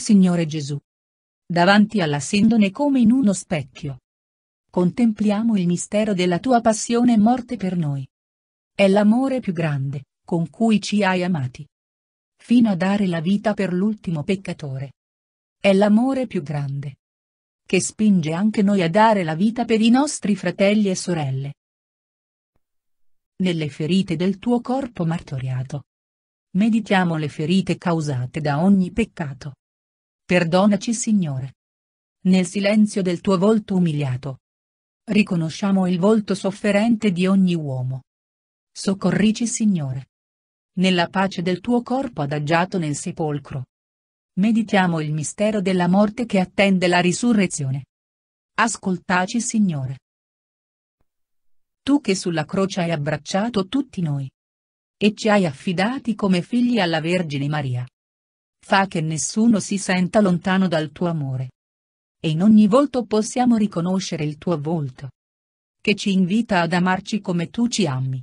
Signore Gesù. Davanti alla sindone come in uno specchio. Contempliamo il mistero della tua passione e morte per noi. È l'amore più grande, con cui ci hai amati. Fino a dare la vita per l'ultimo peccatore. È l'amore più grande. Che spinge anche noi a dare la vita per i nostri fratelli e sorelle. Nelle ferite del tuo corpo martoriato. Meditiamo le ferite causate da ogni peccato. Perdonaci Signore. Nel silenzio del tuo volto umiliato. Riconosciamo il volto sofferente di ogni uomo. Soccorrici Signore. Nella pace del tuo corpo adagiato nel sepolcro. Meditiamo il mistero della morte che attende la risurrezione. Ascoltaci Signore. Tu che sulla croce hai abbracciato tutti noi. E ci hai affidati come figli alla Vergine Maria. Fa che nessuno si senta lontano dal tuo amore. E in ogni volto possiamo riconoscere il tuo volto. Che ci invita ad amarci come tu ci ami.